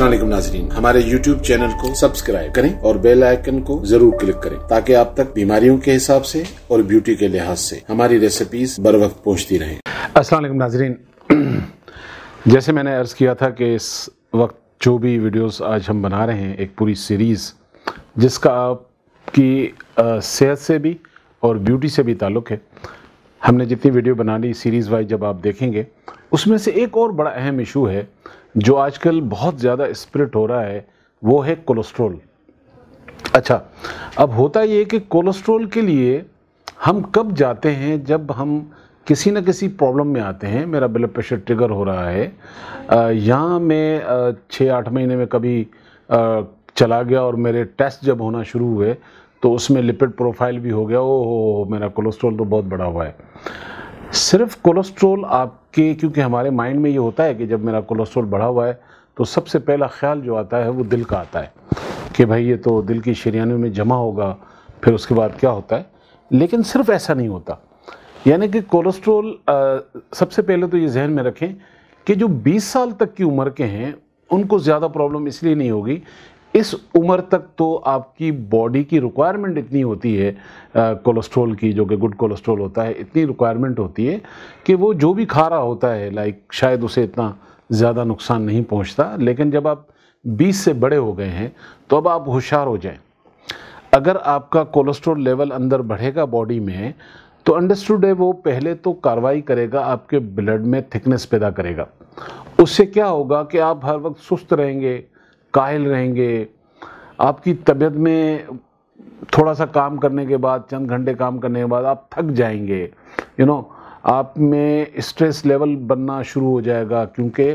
वालेकुम नाजरीन। हमारे YouTube चैनल को सब्सक्राइब करें और बेल आइकन को ज़रूर क्लिक करें ताकि आप तक बीमारियों के हिसाब से और ब्यूटी के लिहाज से हमारी रेसिपीज़ बर वक्त पहुँचती रहें। वालेकुम नाजरीन। जैसे मैंने अर्ज़ किया था कि इस वक्त जो भी वीडियोस आज हम बना रहे हैं, एक पूरी सीरीज़ जिसका आपकी सेहत से भी और ब्यूटी से भी ताल्लुक़ है। हमने जितनी वीडियो बना ली सीरीज़ वाइज जब आप देखेंगे, उसमें से एक और बड़ा अहम इशू है जो आजकल बहुत ज़्यादा स्प्रिट हो रहा है वो है कोलेस्ट्रॉल। अच्छा अब होता ये कि कोलेस्ट्रॉल के लिए हम कब जाते हैं जब हम किसी न किसी प्रॉब्लम में आते हैं? मेरा ब्लड प्रेशर ट्रिगर हो रहा है। यहाँ मैं छः आठ महीने में कभी अ, चला गया और मेरे टेस्ट जब होना शुरू हुए तो उसमें लिपिड प्रोफ़ाइल भी हो गया। ओ हो, मेरा कोलेस्ट्रॉल तो बहुत बड़ा हुआ है। सिर्फ़ कोलेस्ट्रोल आपके, क्योंकि हमारे माइंड में ये होता है कि जब मेरा कोलेस्ट्रोल बढ़ा हुआ है तो सबसे पहला ख्याल जो आता है वो दिल का आता है कि भाई ये तो दिल की शरियानों में जमा होगा, फिर उसके बाद क्या होता है? लेकिन सिर्फ़ ऐसा नहीं होता। यानी कि कोलेस्ट्रोल सबसे पहले तो ये जहन में रखें कि जो 20 साल तक की उम्र के हैं, उनको ज़्यादा प्रॉब्लम इसलिए नहीं होगी इस उम्र तक तो आपकी बॉडी की रिक्वायरमेंट इतनी होती है कोलेस्ट्रॉल की, जो कि गुड कोलेस्ट्रॉल होता है, इतनी रिक्वायरमेंट होती है कि वो जो भी खा रहा होता है लाइक शायद उसे इतना ज़्यादा नुकसान नहीं पहुँचता, लेकिन जब आप 20 से बड़े हो गए हैं तो अब आप होशियार हो जाएँ। अगर आपका कोलेस्ट्रॉल लेवल अंदर बढ़ेगा बॉडी में तो अंडरस्टूड है वो पहले तो कार्रवाई करेगा, आपके ब्लड में थिकनेस पैदा करेगा। उससे क्या होगा कि आप हर वक्त सुस्त रहेंगे काहिल रहेंगे। आपकी तबीयत में थोड़ा सा काम करने के बाद, चंद घंटे काम करने के बाद आप थक जाएँगे। यू नो आप में स्ट्रेस लेवल बनना शुरू हो जाएगा क्योंकि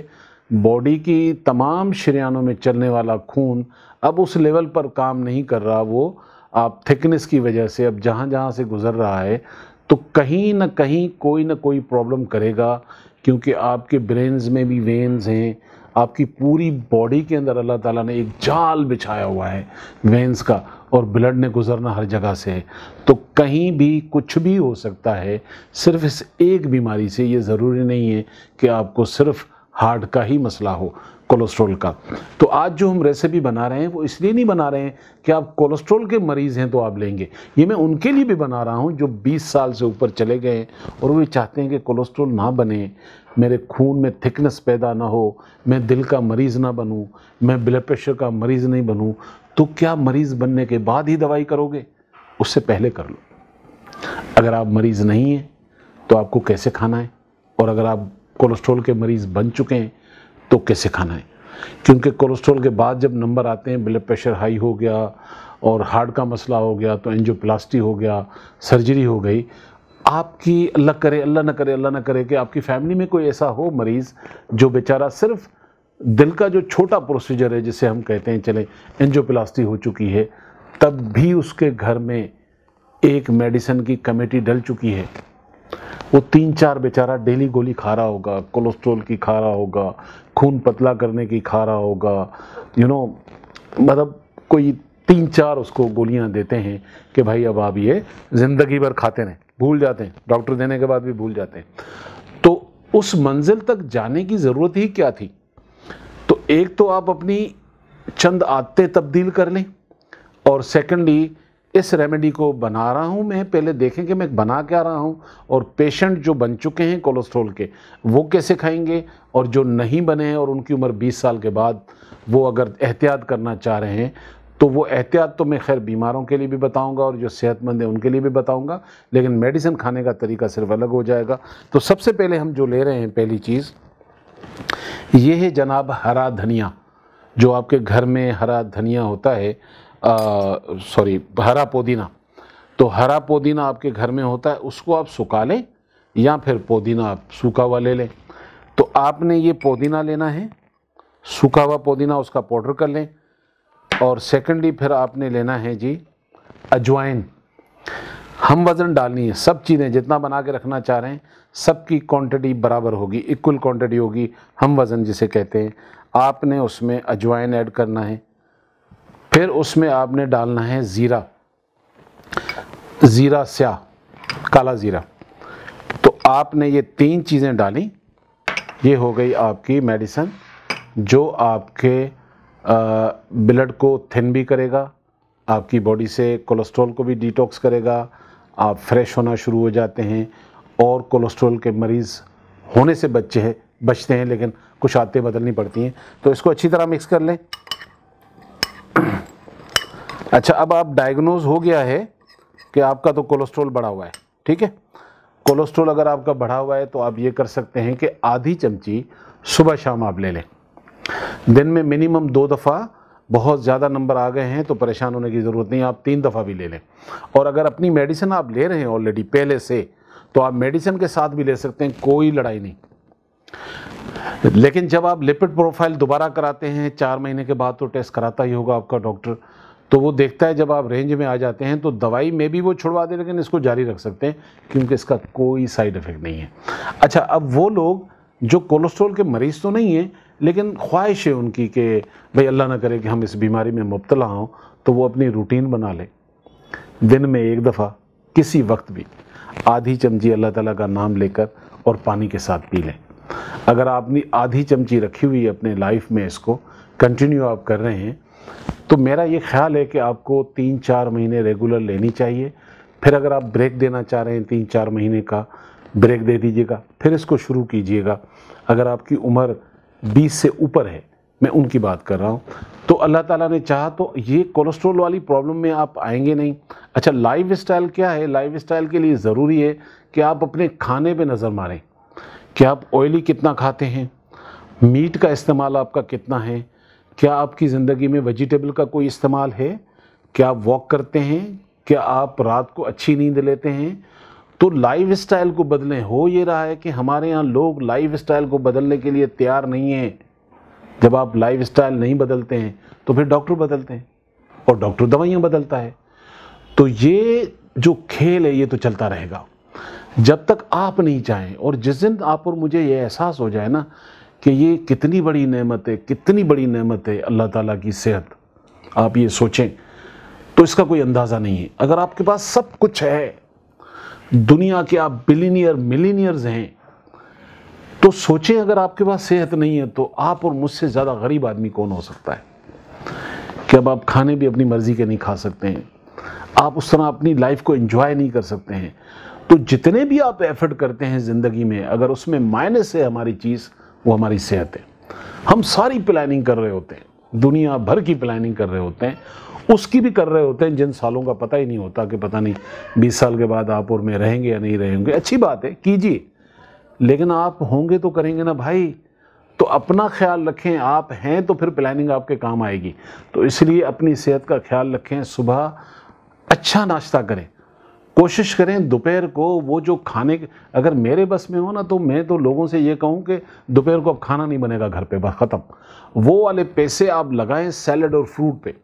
बॉडी की तमाम शरियानों में चलने वाला खून अब उस लेवल पर काम नहीं कर रहा, वो आप थिकनेस की वजह से अब जहाँ जहाँ से गुज़र रहा है तो कहीं ना कहीं कोई ना कोई प्रॉब्लम करेगा क्योंकि आपके ब्रेन्स में भी वेन्स हैं। आपकी पूरी बॉडी के अंदर अल्लाह ताला ने एक जाल बिछाया हुआ है वेंस का और ब्लड ने गुजरना हर जगह से है। तो कहीं भी कुछ भी हो सकता है, सिर्फ़ इस एक बीमारी से ये ज़रूरी नहीं है कि आपको सिर्फ़ हार्ट का ही मसला हो। कोलेस्ट्रॉल का। तो आज जो हम रेसिपी बना रहे हैं, वो इसलिए नहीं बना रहे हैं कि आप कोलेस्ट्रॉल के मरीज़ हैं तो आप लेंगे। ये मैं उनके लिए भी बना रहा हूँ जो 20 साल से ऊपर चले गए हैं और वो चाहते हैं कि कोलेस्ट्रॉल ना बने, मेरे खून में थिकनेस पैदा ना हो, मैं दिल का मरीज़ ना बनूँ, मैं ब्लड प्रेशर का मरीज़ नहीं बनूँ तो क्या मरीज़ बनने के बाद ही दवाई करोगे? उससे पहले कर लो। अगर आप मरीज़ नहीं हैं तो आपको कैसे खाना है? और अगर आप कोलेस्ट्रॉल के मरीज़ बन चुके हैं तो कैसे खाना है? क्योंकि कोलेस्ट्रॉल के बाद जब नंबर आते हैं ब्लड प्रेशर हाई हो गया और हार्ट का मसला हो गया तो एंजियोप्लास्टी हो गया सर्जरी हो गई, आपकी अल्लाह करे, अल्लाह ना करे, अल्लाह ना करे कि आपकी फैमिली में कोई ऐसा हो मरीज़ जो बेचारा सिर्फ़ दिल का जो छोटा प्रोसीजर है, जिसे हम कहते हैं, चले एंजियोप्लास्टी हो चुकी है, तब भी उसके घर में एक मेडिसिन की कमेटी डल चुकी है। वो तीन चार बेचारा डेली गोली खा रहा होगा, कोलेस्ट्रोल की खा रहा होगा, खून पतला करने की खा रहा होगा यू नो मतलब कोई तीन चार उसको गोलियाँ देते हैं कि भाई अब आप ये ज़िंदगी भर खाते रहें, भूल जाते हैं, डॉक्टर देने के बाद भी भूल जाते हैं। तो उस मंजिल तक जाने की ज़रूरत ही क्या थी? तो एक तो आप अपनी चंद आदतें तब्दील कर लें और सेकेंडली इस रेमेडी को बना रहा हूँ मैं, पहले देखें कि मैं बना क्या रहा हूँ, और पेशेंट जो बन चुके हैं कोलेस्ट्रॉल के, वो कैसे खाएँगे, और जो नहीं बने हैं और उनकी उम्र 20 साल के बाद वो अगर एहतियात करना चाह रहे हैं तो वो एहतियात तो मैं खैर बीमारों के लिए भी बताऊँगा और जो सेहतमंद है उनके लिए भी बताऊँगा, लेकिन मेडिसिन खाने का तरीका सिर्फ़ अलग हो जाएगा। तो सबसे पहले हम जो ले रहे हैं, पहली चीज़, ये है जनाब हरा धनिया, जो आपके घर में हरा धनिया होता है सॉरी हरा पुदीना। तो हरा पुदीना आपके घर में होता है, उसको आप सुखा लें या फिर पुदीना आप सूखा हुआ ले लें। तो आपने ये पुदीना लेना है, सूखा हुआ पुदीना उसका पाउडर कर लें और सेकेंडली फिर आपने लेना है जी अजवाइन। हम वज़न डालनी है, सब चीज़ें जितना बना के रखना चाह रहे हैं, सबकी क्वांटिटी बराबर होगी इक्वल क्वांटिटी होगी, हम वज़न जिसे कहते हैं। आपने उसमें अजवाइन ऐड करना है फिर उसमें आपने डालना है ज़ीरा। ज़ीरा स्या, काला ज़ीरा। तो आपने ये तीन चीज़ें डाली। ये हो गई आपकी मेडिसन, जो आपके ब्लड को थिन भी करेगा, आपकी बॉडी से कोलेस्ट्रॉल को भी डिटॉक्स करेगा, आप फ्रेश होना शुरू हो जाते हैं और कोलेस्ट्रॉल के मरीज़ होने से बच्चे हैं, बचते हैं, लेकिन कुछ आते बदलनी पड़ती हैं। तो इसको अच्छी तरह मिक्स कर लें। अच्छा अब आप डायग्नोज हो गया है कि आपका तो कोलेस्ट्रॉल बढ़ा हुआ है, ठीक है? कोलेस्ट्रॉल अगर आपका बढ़ा हुआ है तो आप ये कर सकते हैं कि आधी चमची सुबह शाम आप ले लें। दिन में मिनिमम दो दफ़ा बहुत ज़्यादा नंबर आ गए हैं तो परेशान होने की ज़रूरत नहीं, आप तीन दफ़ा भी ले लें। और अगर अपनी मेडिसिन आप ले रहे हैं ऑलरेडी पहले से तो आप मेडिसिन के साथ भी ले सकते हैं, कोई लड़ाई नहीं। लेकिन जब आप लिपिड प्रोफ़ाइल दोबारा कराते हैं, चार महीने के बाद तो टेस्ट कराता ही होगा आपका डॉक्टर तो वो देखता है जब आप रेंज में आ जाते हैं तो दवाई में भी वो छुड़वा दे, लेकिन इसको जारी रख सकते हैं, क्योंकि इसका कोई साइड इफ़ेक्ट नहीं है। अच्छा अब वो लोग जो कोलेस्ट्रॉल के मरीज़ तो नहीं हैं, लेकिन ख्वाहिश है उनकी कि भाई अल्लाह ना करे कि हम इस बीमारी में मुबतला हों तो वो अपनी रूटीन बना लें। दिन में एक दफ़ा, किसी वक्त भी, आधी चमची अल्लाह ताला का नाम लेकर और पानी के साथ पी लें। अगर आपने आधी चमची रखी हुई है अपने लाइफ में इसको कंटिन्यू आप कर रहे हैं तो मेरा ये ख्याल है कि आपको तीन चार महीने रेगुलर लेनी चाहिए। फिर अगर आप ब्रेक देना चाह रहे हैं तीन चार महीने का ब्रेक दे दीजिएगा, फिर इसको शुरू कीजिएगा। अगर आपकी उम्र 20 से ऊपर है, मैं उनकी बात कर रहा हूँ तो अल्लाह ताला ने चाहा तो ये कोलेस्ट्रॉल वाली प्रॉब्लम में आप आएँगे नहीं। अच्छा लाइफ स्टाइल क्या है? लाइफ स्टाइल के लिए ज़रूरी है कि आप अपने खाने पे नज़र मारें। कि आप ऑयली कितना खाते हैं? मीट का इस्तेमाल आपका कितना है? क्या आपकी ज़िंदगी में वेजिटेबल का कोई इस्तेमाल है? क्या आप वॉक करते हैं? क्या आप रात को अच्छी नींद लेते हैं? तो लाइफ स्टाइल को बदलें। हो ये रहा है कि हमारे यहाँ लोग लाइफ स्टाइल को बदलने के लिए तैयार नहीं हैं। जब आप लाइफ स्टाइल नहीं बदलते हैं तो फिर डॉक्टर बदलते हैं और डॉक्टर दवाइयाँ बदलता है। तो ये जो खेल है, ये तो चलता रहेगा। जब तक आप नहीं चाहें, और जिस दिन आप और मुझे ये एहसास हो जाए ना कि ये कितनी बड़ी नेमत है, कितनी बड़ी नेमत है अल्लाह ताला की सेहत, आप ये सोचें तो इसका कोई अंदाज़ा नहीं है। अगर आपके पास सब कुछ है, दुनिया के आप बिलीनियर मिलीनियर्स हैं तो सोचें अगर आपके पास सेहत नहीं है तो आप और मुझसे ज़्यादा गरीब आदमी कौन हो सकता है? कि अब आप खाने भी अपनी मर्ज़ी के नहीं खा सकते हैं। आप उस तरह अपनी लाइफ को एंजॉय नहीं कर सकते हैं। तो जितने भी आप एफर्ट करते हैं ज़िंदगी में, अगर उसमें माइनस है हमारी चीज़, वो हमारी सेहत है। हम सारी प्लानिंग कर रहे होते हैं, दुनिया भर की प्लानिंग कर रहे होते हैं, उसकी भी कर रहे होते हैं, जिन सालों का पता ही नहीं होता कि पता नहीं बीस साल के बाद आप और में रहेंगे या नहीं रहेंगे। अच्छी बात है, कीजिए। लेकिन आप होंगे तो करेंगे ना भाई। तो अपना ख्याल रखें, आप हैं तो फिर प्लानिंग आपके काम आएगी। तो इसलिए अपनी सेहत का ख्याल रखें, सुबह अच्छा नाश्ता करें। कोशिश करें दोपहर को वो जो खाने अगर मेरे बस में हो ना तो मैं तो लोगों से ये कहूँ कि दोपहर को अब खाना नहीं बनेगा घर पे, बस ख़त्म। वो वाले पैसे आप लगाएँ सैलड और फ्रूट पे।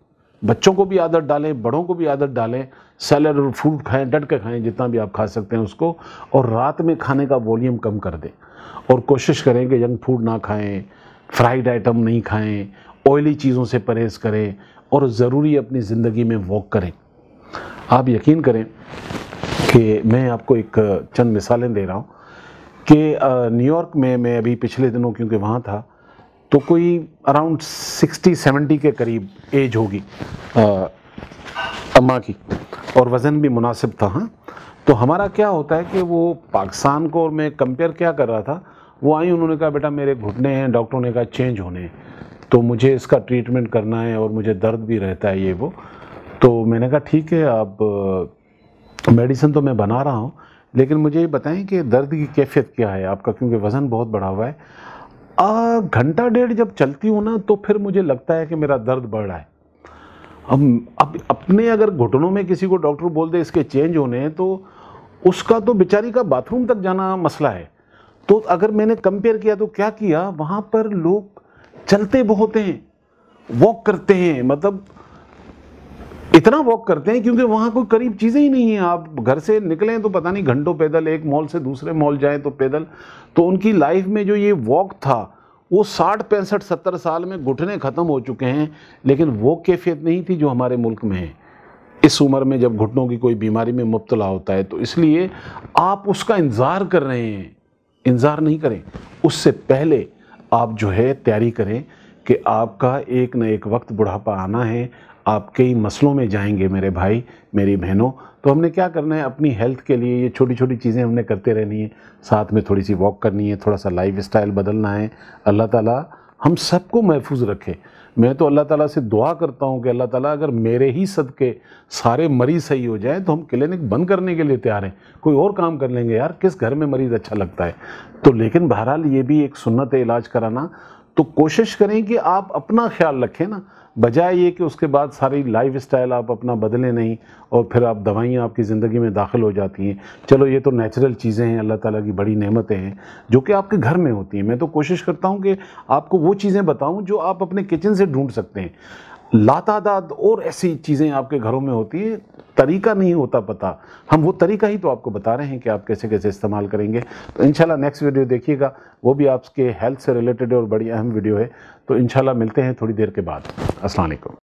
बच्चों को भी आदत डालें, बड़ों को भी आदत डालें सैलड और फ्रूट खाएँ, डट के खाएँ, जितना भी आप खा सकते हैं उसको, और रात में खाने का वॉल्यूम कम कर दें। और कोशिश करें कि जंक फ़ूड ना खाएँ फ्राइड आइटम नहीं खाएँ ऑयली चीज़ों से परहेज़ करें, और ज़रूरी अपनी ज़िंदगी में वॉक करें। आप यकीन करें कि मैं आपको एक चंद मिसालें दे रहा हूँ कि न्यूयॉर्क में मैं अभी पिछले दिनों, क्योंकि वहाँ था तो कोई अराउंड सिक्सटी सेवेंटी के करीब एज होगी अम्मा की, और वज़न भी मुनासिब था हाँ। तो हमारा क्या होता है कि वो पाकिस्तान को, और मैं कंपेयर क्या कर रहा था, वो आई, उन्होंने कहा, बेटा, मेरे घुटने हैं डॉक्टरों ने कहा चेंज होने हैं तो मुझे इसका ट्रीटमेंट करना है, और मुझे दर्द भी रहता है, ये वो। तो मैंने कहा, ठीक है, अब मेडिसिन तो मैं बना रहा हूँ, लेकिन मुझे ये बताएँ कि दर्द की कैफियत क्या है आपका? क्योंकि वज़न बहुत बढ़ा हुआ है। घंटा डेढ़ जब चलती हूँ ना तो फिर मुझे लगता है कि मेरा दर्द बढ़ रहा है। अब अब अपने अगर घुटनों में किसी को डॉक्टर बोल दे इसके चेंज होने हैं तो उसका तो बेचारी का बाथरूम तक जाना मसला है। तो अगर मैंने कंपेयर किया तो क्या किया? वहाँ पर लोग चलते बहुत हैं, वॉक करते हैं मतलब इतना वॉक करते हैं क्योंकि वहाँ कोई करीब चीज़ें ही नहीं हैं। आप घर से निकलें तो पता नहीं घंटों पैदल, एक मॉल से दूसरे मॉल जाएँ तो पैदल। तो उनकी लाइफ में जो ये वॉक था, वो साठ, पैंसठ, सत्तर साल में घुटने ख़त्म हो चुके हैं, लेकिन वो कैफियत नहीं थी जो हमारे मुल्क में है। इस उम्र में जब घुटनों की कोई बीमारी में मुबतला होता है तो इसलिए आप उसका इंतज़ार कर रहे हैं। इंतज़ार नहीं करें। उससे पहले आप जो है तैयारी करें कि आपका एक न एक वक्त बुढ़ापा आना है आप कई मसलों में जाएँगे मेरे भाई, मेरी बहनों। तो हमने क्या करना है, अपनी हेल्थ के लिए ये छोटी छोटी चीज़ें हमने करते रहनी है। साथ में थोड़ी सी वॉक करनी है थोड़ा सा लाइफ स्टाइल बदलना है। अल्लाह ताला हम सबको महफूज रखे। मैं तो अल्लाह ताला से दुआ करता हूँ कि अल्लाह ताला अगर मेरे ही सदके सारे मरीज़ सही हो जाए तो हम क्लिनिक बंद करने के लिए तैयार हैं। कोई और काम कर लेंगे यार, किस घर में मरीज़ अच्छा लगता है? तो लेकिन बहरहाल ये भी एक सुन्नत है इलाज कराना। तो कोशिश करें कि आप अपना ख्याल रखें ना। बजाय ये कि उसके बाद सारी लाइफ स्टाइल आप अपना बदलें नहीं, और फिर आप दवाइयाँ आपकी ज़िंदगी में दाखिल हो जाती हैं। चलो, ये तो नेचुरल चीज़ें हैं, अल्लाह ताला की बड़ी नेमतें हैं, जो कि आपके घर में होती हैं। मैं तो कोशिश करता हूँ कि आपको वो चीज़ें बताऊँ जो आप अपने किचन से ढूंढ सकते हैं। लातादाद और ऐसी चीज़ें आपके घरों में होती हैं, तरीका नहीं होता पता। हम वो तरीका ही तो आपको बता रहे हैं कि आप कैसे कैसे इस्तेमाल करेंगे। तो इंशाल्लाह नेक्स्ट वीडियो देखिएगा, वो भी आपके हेल्थ से रिलेटेड और बड़ी अहम वीडियो है। तो इंशाल्लाह मिलते हैं थोड़ी देर के बाद। अस्सलाम वालेकुम।